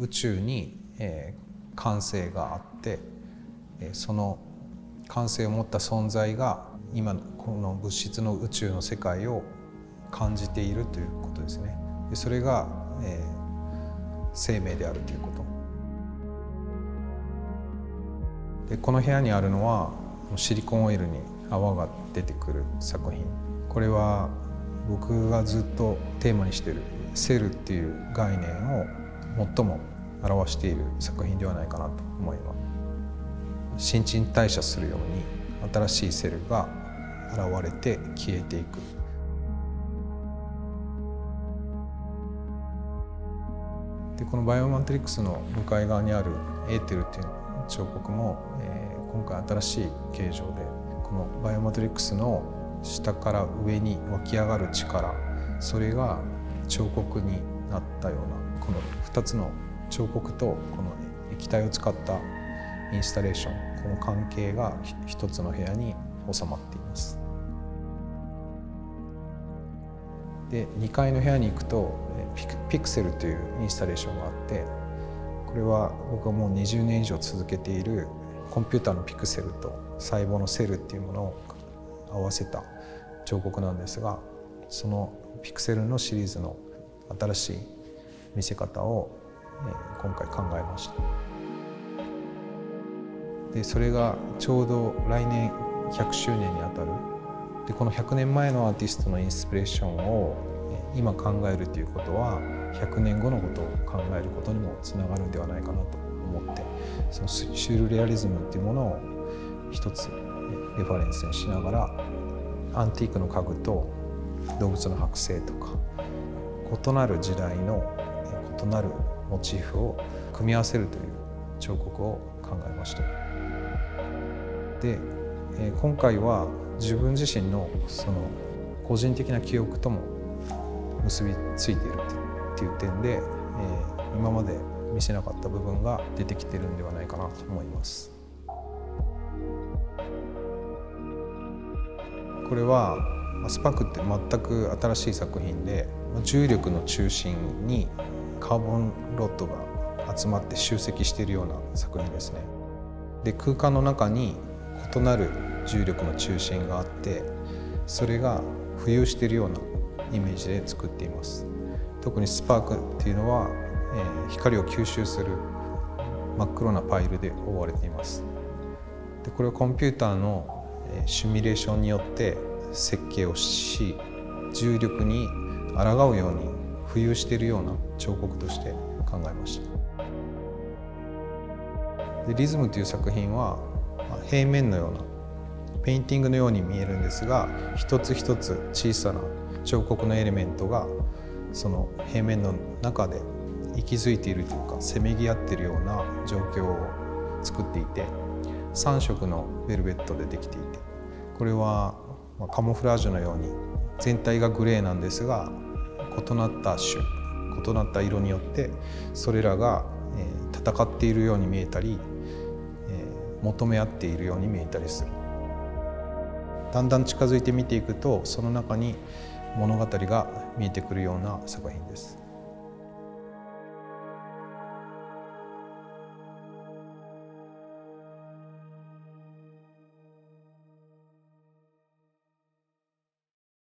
宇宙に、えー、感性があって、えー、その感性を持った存在が今この物質の宇宙の世界を感じているということですね。でそれが、えー、生命であるということ。でこの部屋にあるのはシリコンオイルに泡が出てくる作品これは僕がずっとテーマにしてるセルっていう概念を最も表している作品ではないかなと思います。新陳代謝するように新しいセルが現れて消えていく。でこのバイオマトリックスの向かい側にあるエーテルっていう彫刻も、えー、今回新しい形状でこのバイオマトリックスの下から上に湧き上がる力それが彫刻になったようなこの2つの彫刻とこの液体を使ったインスタレーションこの関係が一つの部屋に収まっています。で2階の部屋に行くとピクセルというインスタレーションがあってこれは僕はもう20年以上続けているコンピューターのピクセルと細胞のセルっていうものを合わせた彫刻なんですがそのピクセルのシリーズの新しい見せ方をえ今回考えました。でそれがちょうど来年100周年にあたる。でこの100年前のアーティストのインスピレーションを今考えるということは100年後のことを考えることにもつながるんではないかなと思ってそのシュールレアリズムっていうものを一つレファレンスにしながらアンティークの家具と動物の剥製とか異なる時代のなるモチーフを組み合わせるという彫刻を考えました。で今回は自分自身のその個人的な記憶とも結びついているっていう点で、え今まで見せなかった部分が出てきてるんではないかなと思います。これはスパクって全く新しい作品で重力の中心にカーボンロッドが集まって集積しているような作品ですね。で空間の中に異なる重力の中心があってそれが浮遊しているようなイメージで作っています特にスパークっていうのは、えー、光を吸収する真っ黒なパイルで覆われていますでこれはコンピューターのシミュレーションによって設計をし重力に抗うように浮遊しているような彫刻として考えました。でリズムという作品は平面のようなペインティングのように見えるんですが一つ一つ小さな彫刻のエレメントがその平面の中で息づいているというかせめぎ合っているような状況を作っていて3色のベルベットでできていてこれはカモフラージュのように全体がグレーなんですが異なった種異なった色によってそれらが戦っているように見えたり求め合っているように見えたりするだんだん近づいて見ていくとその中に物語が見えてくるような作品です。